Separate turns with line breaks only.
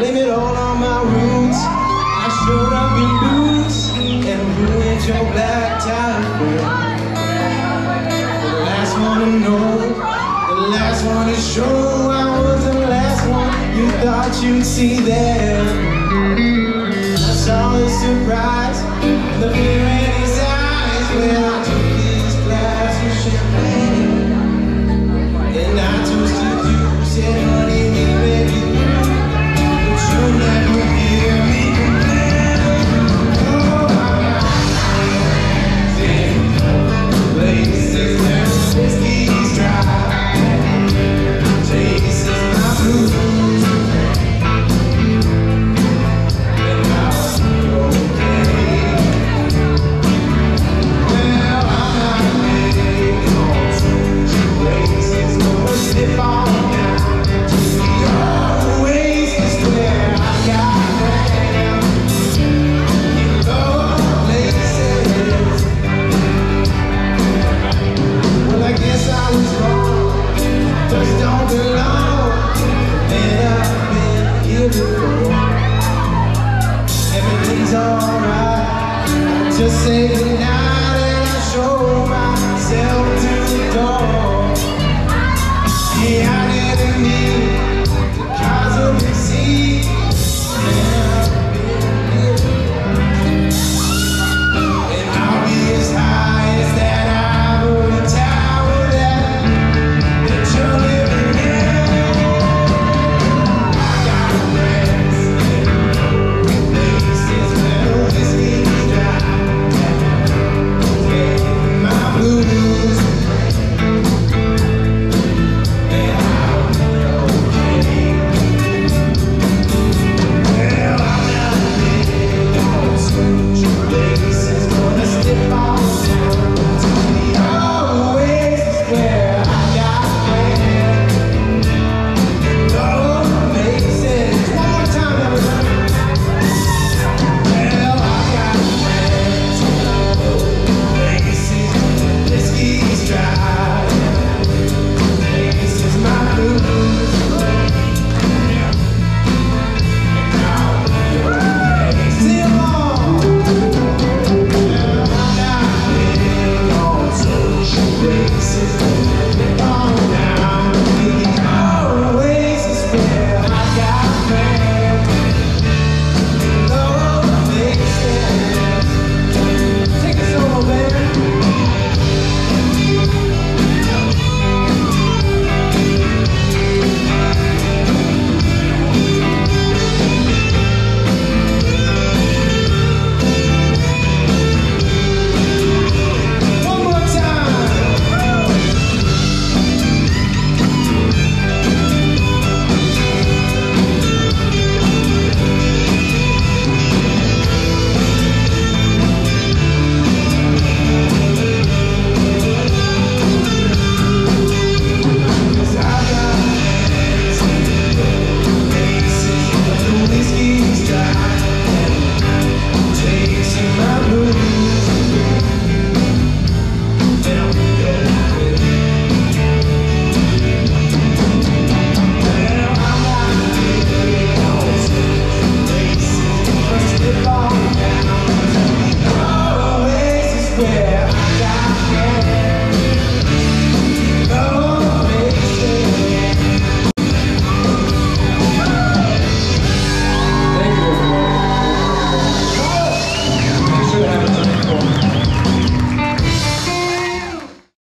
blame it all on my roots. I showed up in boots and ruined your black tie. The last one to know, the last one to show. I was the last one you thought you'd see there. Everything's alright, just say goodnight